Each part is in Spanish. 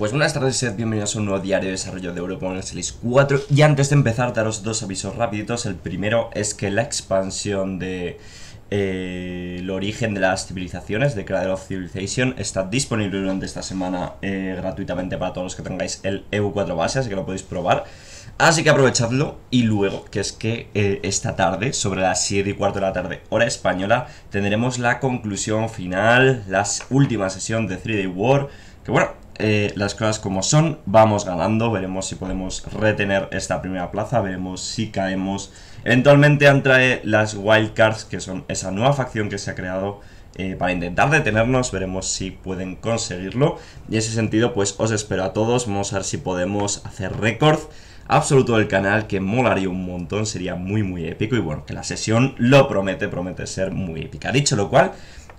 Pues buenas tardes, sed bienvenidos a un nuevo diario de desarrollo de Europa en el 4 Y antes de empezar, daros dos avisos rapiditos. El primero es que la expansión de eh, el origen de las civilizaciones de Cradle of Civilization está disponible durante esta semana eh, gratuitamente para todos los que tengáis el EU4 base, así que lo podéis probar. Así que aprovechadlo y luego, que es que eh, esta tarde, sobre las 7 y cuarto de la tarde, hora española, tendremos la conclusión final, la última sesión de 3 Day War, que bueno, eh, las cosas como son, vamos ganando, veremos si podemos retener esta primera plaza, veremos si caemos. Eventualmente entrae las wildcards, que son esa nueva facción que se ha creado eh, para intentar detenernos, veremos si pueden conseguirlo. Y en ese sentido, pues os espero a todos, vamos a ver si podemos hacer récord absoluto del canal, que molaría un montón, sería muy muy épico. Y bueno, que la sesión lo promete, promete ser muy épica. Dicho lo cual,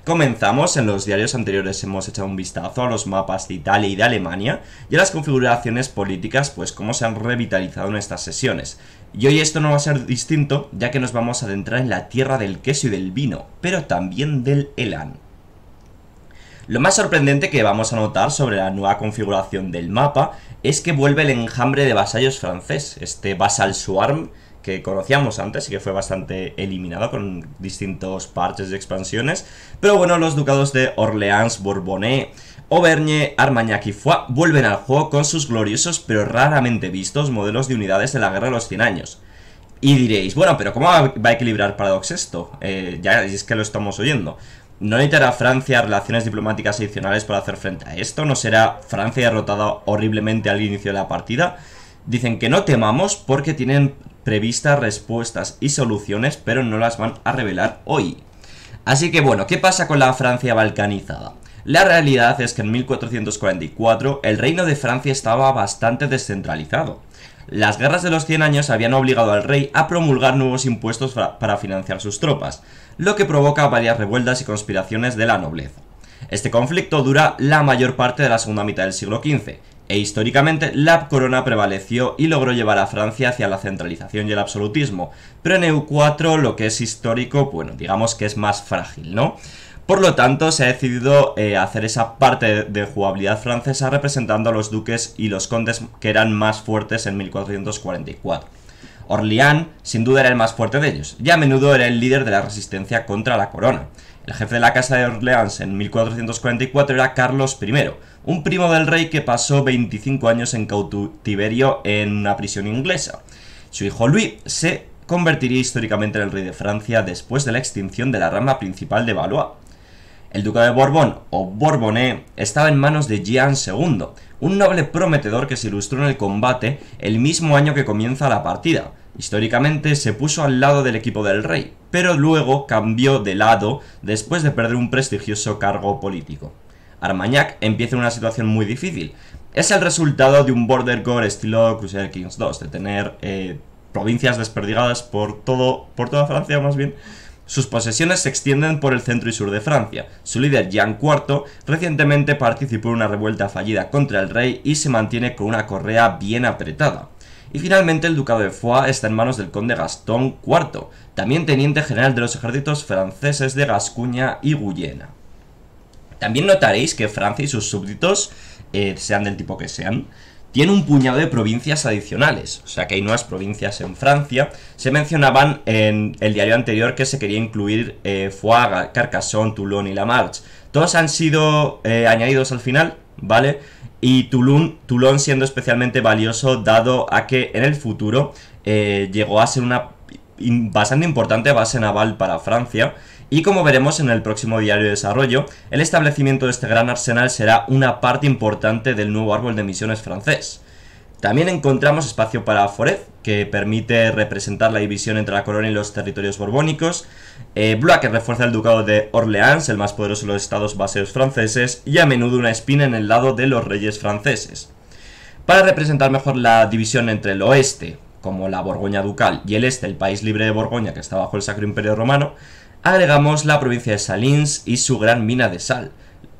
Comenzamos, en los diarios anteriores hemos echado un vistazo a los mapas de Italia y de Alemania y a las configuraciones políticas, pues cómo se han revitalizado en estas sesiones. Y hoy esto no va a ser distinto, ya que nos vamos a adentrar en la tierra del queso y del vino, pero también del Elan. Lo más sorprendente que vamos a notar sobre la nueva configuración del mapa es que vuelve el enjambre de vasallos francés, este Vasal Swarm, que conocíamos antes y que fue bastante eliminado con distintos parches de expansiones. Pero bueno, los ducados de Orleans, Bourbonnais, Auvergne, Armagnac y Foix vuelven al juego con sus gloriosos pero raramente vistos modelos de unidades de la Guerra de los 100 años. Y diréis, bueno, pero ¿cómo va a equilibrar Paradox esto? Eh, ya es que lo estamos oyendo. ¿No necesitará Francia relaciones diplomáticas adicionales para hacer frente a esto? ¿No será Francia derrotada horriblemente al inicio de la partida? Dicen que no temamos porque tienen previstas respuestas y soluciones, pero no las van a revelar hoy. Así que bueno, ¿qué pasa con la Francia balcanizada? La realidad es que en 1444 el reino de Francia estaba bastante descentralizado. Las guerras de los 100 años habían obligado al rey a promulgar nuevos impuestos para financiar sus tropas, lo que provoca varias revueltas y conspiraciones de la nobleza. Este conflicto dura la mayor parte de la segunda mitad del siglo XV, e históricamente la corona prevaleció y logró llevar a Francia hacia la centralización y el absolutismo, pero en EU4 lo que es histórico, bueno, digamos que es más frágil, ¿no? Por lo tanto, se ha decidido eh, hacer esa parte de jugabilidad francesa representando a los duques y los condes que eran más fuertes en 1444. Orleans, sin duda, era el más fuerte de ellos, y a menudo era el líder de la resistencia contra la corona. El jefe de la Casa de Orleans en 1444 era Carlos I, un primo del rey que pasó 25 años en cautiverio en una prisión inglesa. Su hijo Louis se convertiría históricamente en el rey de Francia después de la extinción de la rama principal de Valois. El duque de Borbón, o Bourbonnais, estaba en manos de Jean II, un noble prometedor que se ilustró en el combate el mismo año que comienza la partida. Históricamente se puso al lado del equipo del rey, pero luego cambió de lado después de perder un prestigioso cargo político. Armagnac empieza en una situación muy difícil. Es el resultado de un border gore estilo Crusader Kings 2, de tener eh, provincias desperdigadas por, todo, por toda Francia más bien. Sus posesiones se extienden por el centro y sur de Francia. Su líder, Jean IV, recientemente participó en una revuelta fallida contra el rey y se mantiene con una correa bien apretada. Y finalmente el ducado de Foix está en manos del conde Gastón IV, también teniente general de los ejércitos franceses de Gascuña y Guyena. También notaréis que Francia y sus súbditos, eh, sean del tipo que sean, tienen un puñado de provincias adicionales, o sea que hay nuevas provincias en Francia. Se mencionaban en el diario anterior que se quería incluir eh, Foix, Carcassonne, Toulon y La Marche. Todos han sido eh, añadidos al final, ¿vale? Y Toulon, Toulon siendo especialmente valioso dado a que en el futuro llegó a ser una bastante importante base naval para Francia y como veremos en el próximo diario de desarrollo, el establecimiento de este gran arsenal será una parte importante del nuevo árbol de misiones francés. También encontramos espacio para Forez, que permite representar la división entre la corona y los territorios borbónicos, eh, Blois, que refuerza el ducado de Orleans, el más poderoso de los estados baseos franceses, y a menudo una espina en el lado de los reyes franceses. Para representar mejor la división entre el oeste, como la Borgoña ducal, y el este, el país libre de Borgoña, que está bajo el Sacro Imperio Romano, agregamos la provincia de Salins y su gran mina de sal.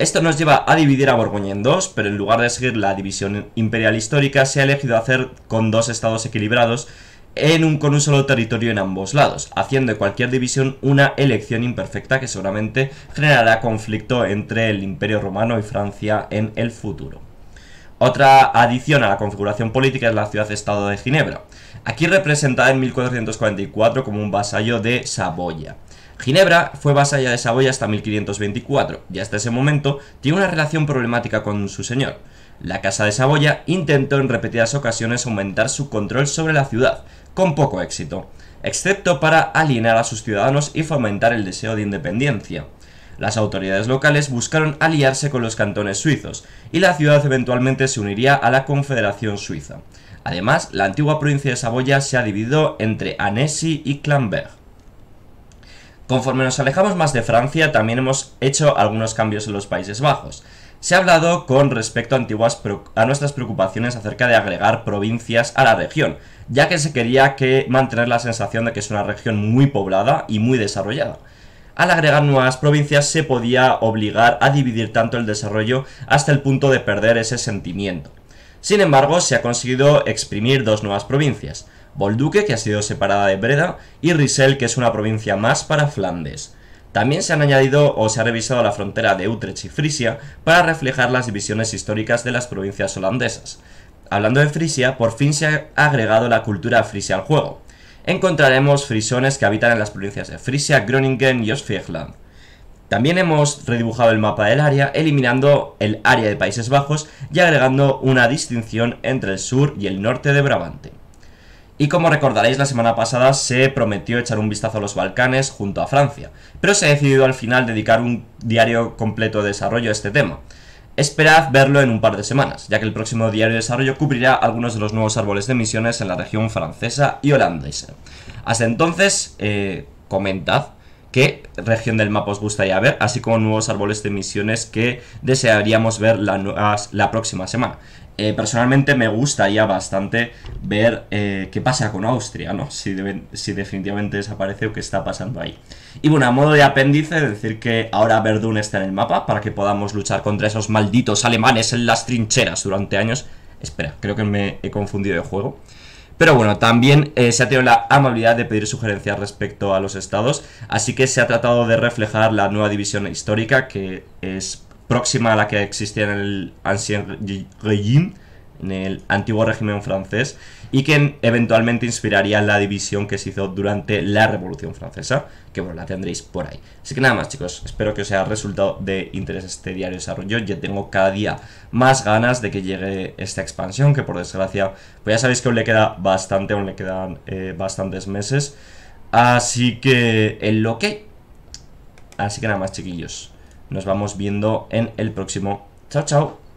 Esto nos lleva a dividir a Borgoña en dos, pero en lugar de seguir la división imperial histórica, se ha elegido hacer con dos estados equilibrados en un, con un solo territorio en ambos lados, haciendo de cualquier división una elección imperfecta que seguramente generará conflicto entre el Imperio Romano y Francia en el futuro. Otra adición a la configuración política es la ciudad-estado de Ginebra, aquí representada en 1444 como un vasallo de Saboya. Ginebra fue vasalla de Saboya hasta 1524 y hasta ese momento tiene una relación problemática con su señor. La Casa de Saboya intentó en repetidas ocasiones aumentar su control sobre la ciudad, con poco éxito, excepto para alienar a sus ciudadanos y fomentar el deseo de independencia. Las autoridades locales buscaron aliarse con los cantones suizos, y la ciudad eventualmente se uniría a la Confederación Suiza. Además, la antigua provincia de Saboya se ha dividido entre Annecy y Clamberg. Conforme nos alejamos más de Francia, también hemos hecho algunos cambios en los Países Bajos. Se ha hablado con respecto a, antiguas a nuestras preocupaciones acerca de agregar provincias a la región, ya que se quería que mantener la sensación de que es una región muy poblada y muy desarrollada al agregar nuevas provincias se podía obligar a dividir tanto el desarrollo hasta el punto de perder ese sentimiento. Sin embargo, se ha conseguido exprimir dos nuevas provincias, Bolduque, que ha sido separada de Breda, y Rissel, que es una provincia más para Flandes. También se han añadido o se ha revisado la frontera de Utrecht y Frisia para reflejar las divisiones históricas de las provincias holandesas. Hablando de Frisia, por fin se ha agregado la cultura frisia al juego encontraremos frisones que habitan en las provincias de Frisia, Groningen y Ostfriesland. También hemos redibujado el mapa del área, eliminando el área de Países Bajos y agregando una distinción entre el sur y el norte de Brabante. Y como recordaréis, la semana pasada se prometió echar un vistazo a los Balcanes junto a Francia, pero se ha decidido al final dedicar un diario completo de desarrollo a este tema. Esperad verlo en un par de semanas, ya que el próximo diario de desarrollo cubrirá algunos de los nuevos árboles de misiones en la región francesa y holandesa. Hasta entonces, eh, comentad qué región del mapa os gustaría ver, así como nuevos árboles de misiones que desearíamos ver la próxima semana. Eh, personalmente me gustaría bastante ver eh, qué pasa con Austria, ¿no? Si, si, definitivamente desaparece o qué está pasando ahí. Y bueno, a modo de apéndice, decir que ahora Verdun está en el mapa para que podamos luchar contra esos malditos alemanes en las trincheras durante años. Espera, creo que me he confundido de juego. Pero bueno, también eh, se ha tenido la amabilidad de pedir sugerencias respecto a los estados, así que se ha tratado de reflejar la nueva división histórica que es próxima a la que existía en el Ancien Régime, en el antiguo régimen francés, y que eventualmente inspiraría la división que se hizo durante la Revolución Francesa, que bueno, la tendréis por ahí. Así que nada más chicos, espero que os haya resultado de interés este diario de desarrollo, yo tengo cada día más ganas de que llegue esta expansión, que por desgracia, pues ya sabéis que aún le queda bastante, aún le quedan eh, bastantes meses, así que en lo que... Así que nada más chiquillos. Nos vamos viendo en el próximo. Chao, chao.